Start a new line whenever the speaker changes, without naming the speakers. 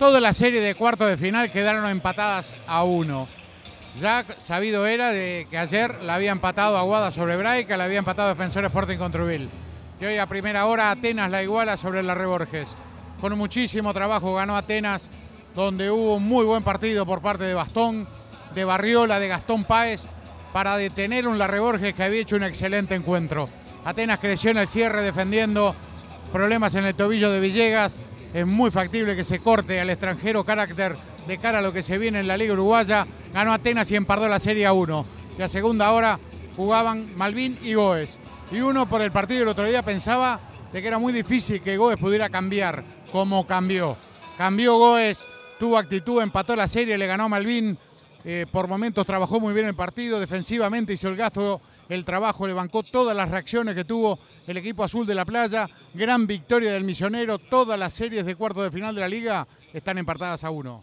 Toda la serie de cuartos de final quedaron empatadas a uno. Ya sabido era de que ayer la había empatado Aguada sobre Braica, la había empatado Defensor Sporting contra Ubil. Y hoy a primera hora Atenas la iguala sobre la Reborges. Con muchísimo trabajo ganó Atenas, donde hubo un muy buen partido por parte de Bastón, de Barriola, de Gastón Páez, para detener un La Reborges que había hecho un excelente encuentro. Atenas creció en el cierre defendiendo problemas en el tobillo de Villegas. Es muy factible que se corte al extranjero carácter de cara a lo que se viene en la Liga Uruguaya. Ganó Atenas y empardó la Serie a 1. La segunda hora jugaban Malvin y Goes. Y uno por el partido el otro día pensaba de que era muy difícil que Goes pudiera cambiar como cambió. Cambió Goes, tuvo actitud, empató la serie, le ganó Malvin. Eh, por momentos trabajó muy bien el partido, defensivamente hizo el gasto, el trabajo, le bancó todas las reacciones que tuvo el equipo azul de la playa. Gran victoria del misionero, todas las series de cuarto de final de la liga están empatadas a uno.